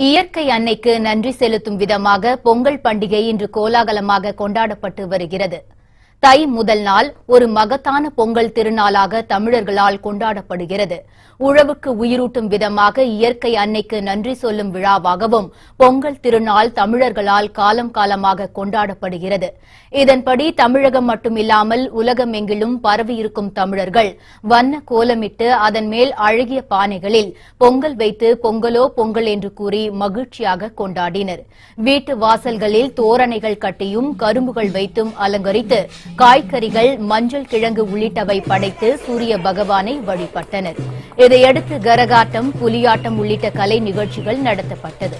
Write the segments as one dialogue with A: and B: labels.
A: இயற்கை அன்னைக்கு நன்றி செலுத்தும் விதமாக பொங்கல் பண்டிகை இன்று கோலாகலமாக கொண்டாடப்பட்டு வருகிறது. தை முதல் நாள் ஒரு மகத்தான பொங்கல் திருநாளாக தமிழர்களால் கொண்டாடப்படுகிறது. உழவுக்கு உயிரூட்டும் விதமாக இயற்கை அன்னைக்கு நன்றி சொல்லும் விழாவாகவும் பொங்கல் திருநாள் தமிழர்களால் காலம் காலமாக கொண்டாடப்படுகிறது. இதன்படி தமிழகம் மட்டுமில்லாமல் உலகமெங்கிலும் பரவியிருக்கும் தமிழர்கள் வண்ண கோலமிட்டு அதன் மேல் அழகிய பானைகளில் பொங்கல் வைத்து பொங்கலோ பொங்கல் என்று கூறி மகிழ்ச்சியாக கொண்டாடினர். வீட்டு வாசல்களில் தோரணைகள் கட்டியும் கரும்புகள் வைத்தும் அலங்கரித்து காய்கறிகள் மஞ்சள் கிழங்கு உள்ளிட்டவை படைத்து சூரிய பகவானை வழிபட்டனர். இதையடுத்து கரகாட்டம் புலியாட்டம் உள்ளிட்ட கலை நிகழ்ச்சிகள் நடத்தப்பட்டது.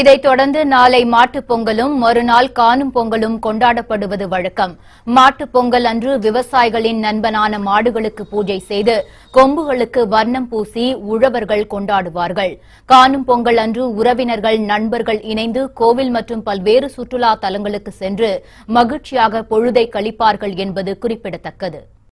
A: இதைத் தொடர்ந்து நாளை மாட்டுப் பொங்கலும் மறுநாள் காணும் பொங்கலும் கொண்டாடப்படுவது வழக்கம். மாட்டுப் பொங்கல் அன்று விவசாயிகளின் நண்பனான மாடுகளுக்கு பூஜை செய்து கொம்புகளுக்கு வர்ணம் பூசி உழவர்கள் கொண்டாடுவார்கள். காணும் பொங்கல் அன்று உறவினர்கள் நண்பர்கள் இணைந்து கோவில் மற்றும் பல்வேறு சுற்றுலா தலங்களுக்கு சென்று மகிழ்ச்சியாக பொழுதை கழிப்பார்கள் என்பது குறிப்பிடத்தக்கது.